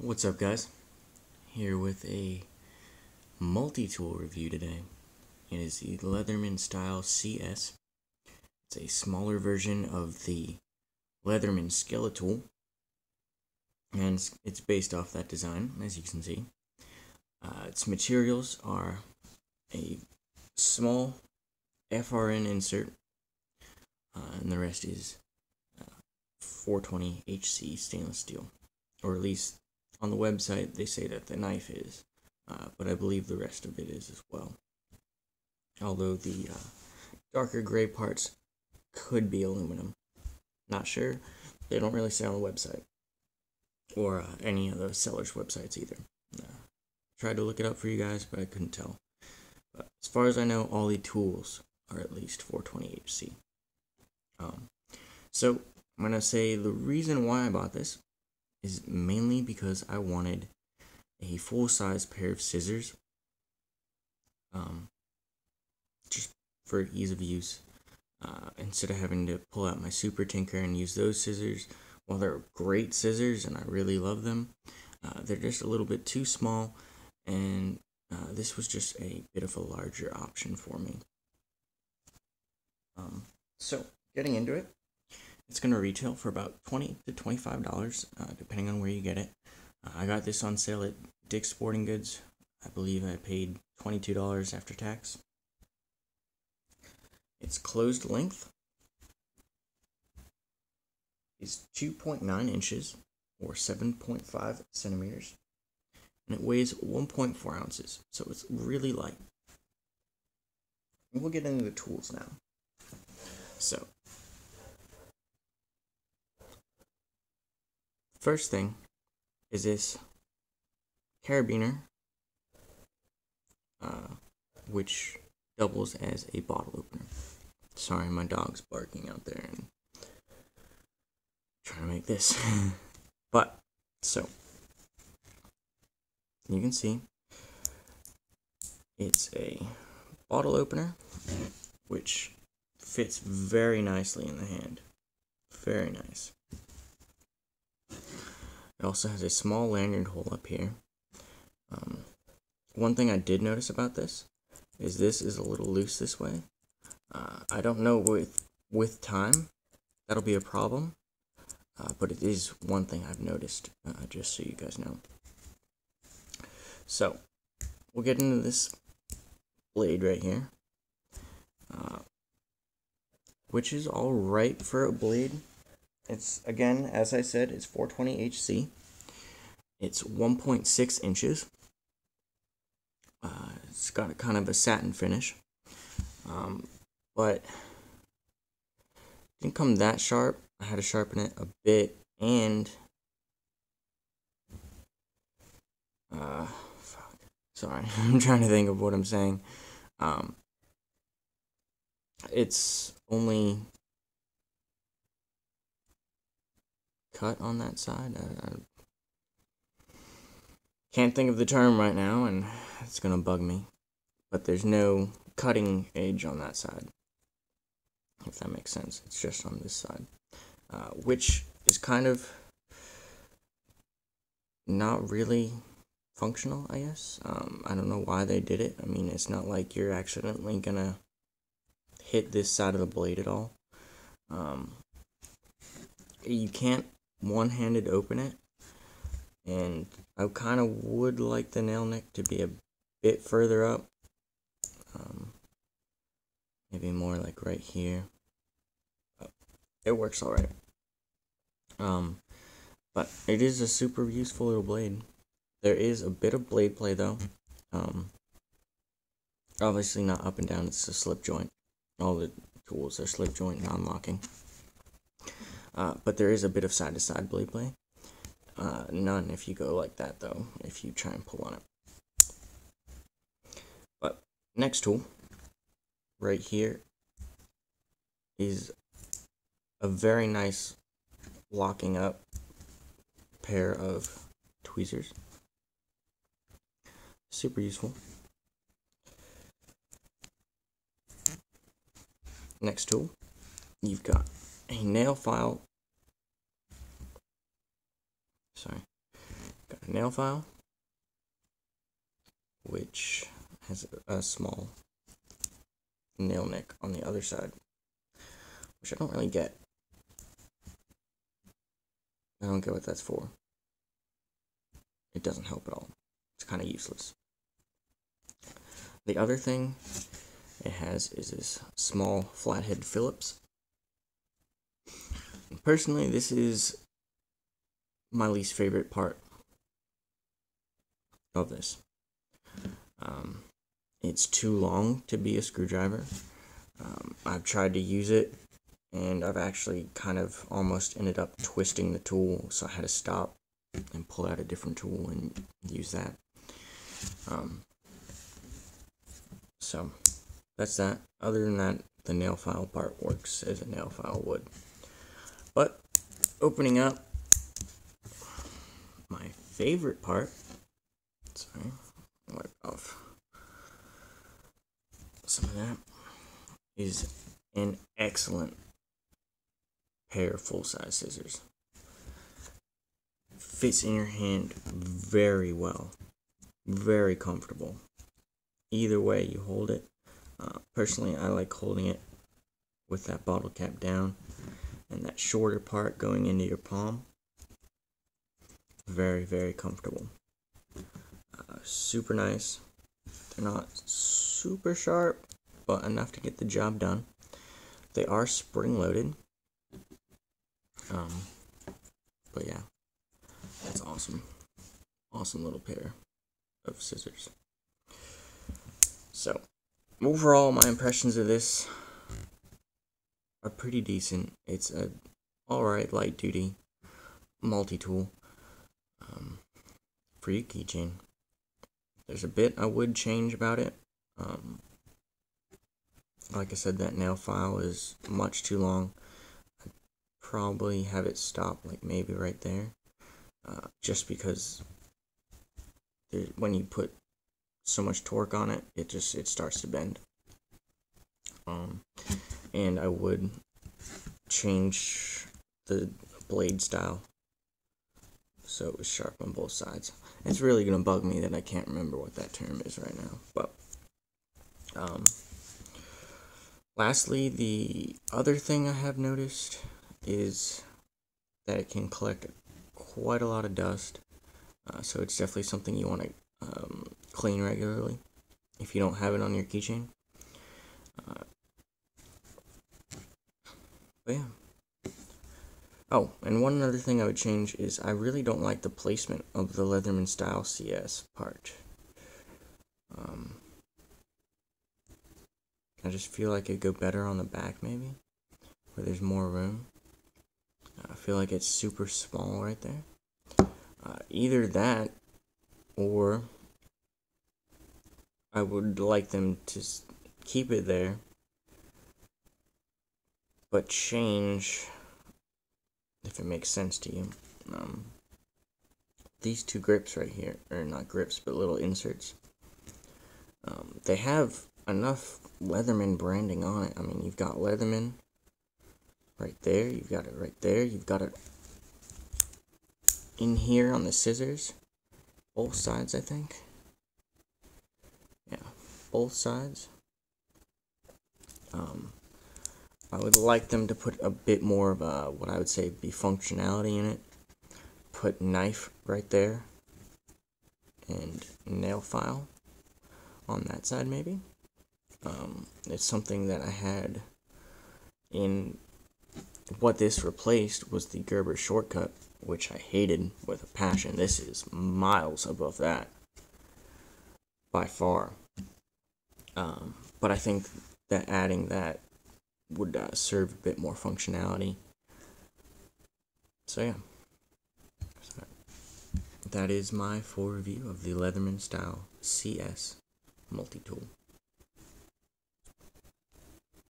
What's up guys? Here with a multi-tool review today. It is the Leatherman Style CS. It's a smaller version of the Leatherman Skeletool. And it's based off that design, as you can see. Uh, its materials are a small FRN insert, uh, and the rest is uh, 420 HC stainless steel, or at least on the website they say that the knife is, uh, but I believe the rest of it is as well. Although the uh, darker gray parts could be aluminum. Not sure. They don't really say on the website or uh, any of the sellers' websites either. tried to look it up for you guys, but I couldn't tell. But as far as I know, all the tools are at least 420 HC. Um, so I'm gonna say the reason why I bought this is mainly because I wanted a full size pair of scissors. Um, just for ease of use. Uh, instead of having to pull out my super tinker and use those scissors, while they're great scissors and I really love them, uh, they're just a little bit too small, and uh, this was just a bit of a larger option for me. Um, so, getting into it, it's going to retail for about 20 to $25, uh, depending on where you get it. Uh, I got this on sale at Dick's Sporting Goods. I believe I paid $22 after tax. Its closed length is 2.9 inches or 7.5 centimeters, and it weighs 1.4 ounces, so it's really light. And we'll get into the tools now. So, First thing is this carabiner, uh, which doubles as a bottle opener. Sorry, my dog's barking out there and trying to make this. but, so, you can see it's a bottle opener, which fits very nicely in the hand. Very nice. It also has a small lanyard hole up here. Um, one thing I did notice about this is this is a little loose this way. Uh, I don't know with with time that'll be a problem, uh, but it is one thing I've noticed, uh, just so you guys know. So, we'll get into this blade right here, uh, which is alright for a blade. It's again, as I said, it's 420 HC. It's 1.6 inches. Uh, it's got a kind of a satin finish, um, but didn't come that sharp. I had to sharpen it a bit, and uh, fuck. Sorry, I'm trying to think of what I'm saying. Um, it's only cut on that side. I, I can't think of the term right now, and it's gonna bug me. But there's no cutting edge on that side. If that makes sense. It's just on this side. Uh, which is kind of not really functional, I guess. Um, I don't know why they did it. I mean, it's not like you're accidentally gonna hit this side of the blade at all. Um, you can't one-handed open it. And I kind of would like the nail nick to be a bit further up. Um, maybe more like right here. It works all right. Um, but it is a super useful little blade. There is a bit of blade play though. Um, obviously not up and down. It's a slip joint. All the tools are slip joint non-locking uh, but there is a bit of side to side blade play. Uh, none if you go like that though, if you try and pull on it. But next tool, right here, is a very nice locking up pair of tweezers. Super useful. Next tool, you've got a nail file sorry, Got a nail file, which has a small nail nick on the other side, which I don't really get. I don't get what that's for. It doesn't help at all. It's kind of useless. The other thing it has is this small flathead Phillips. Personally, this is my least favorite part of this. Um, it's too long to be a screwdriver. Um, I've tried to use it and I've actually kind of almost ended up twisting the tool, so I had to stop and pull out a different tool and use that. Um, so that's that. Other than that, the nail file part works as a nail file would. But opening up my favorite part, sorry, wipe off some of that, is an excellent pair of full-size scissors. Fits in your hand very well. Very comfortable. Either way you hold it. Uh, personally, I like holding it with that bottle cap down and that shorter part going into your palm. Very, very comfortable. Uh, super nice. They're not super sharp, but enough to get the job done. They are spring loaded, um, but yeah, that's awesome. Awesome little pair of scissors. So, overall, my impressions of this are pretty decent. It's a alright light duty multi tool um, for your keychain. There's a bit I would change about it. Um, like I said, that nail file is much too long probably have it stop like maybe right there uh, just because there, when you put so much torque on it it just it starts to bend um, and I would change the blade style so it was sharp on both sides it's really gonna bug me that I can't remember what that term is right now but um, lastly the other thing I have noticed is that it can collect quite a lot of dust. Uh, so it's definitely something you want to um, clean regularly if you don't have it on your keychain. Uh, but yeah. Oh, and one other thing I would change is I really don't like the placement of the Leatherman Style CS part. Um, I just feel like it'd go better on the back maybe, where there's more room. I feel like it's super small right there. Uh, either that or I would like them to keep it there but change if it makes sense to you. Um, these two grips right here, or not grips, but little inserts, um, they have enough Leatherman branding on it. I mean, you've got Leatherman, right there. You've got it right there. You've got it in here on the scissors. Both sides, I think. Yeah, both sides. Um, I would like them to put a bit more of a, what I would say be functionality in it. Put knife right there. And nail file on that side maybe. Um, it's something that I had in what this replaced was the Gerber shortcut, which I hated with a passion. This is miles above that, by far. Um, but I think that adding that would uh, serve a bit more functionality. So yeah, so that is my full review of the Leatherman Style CS multi-tool.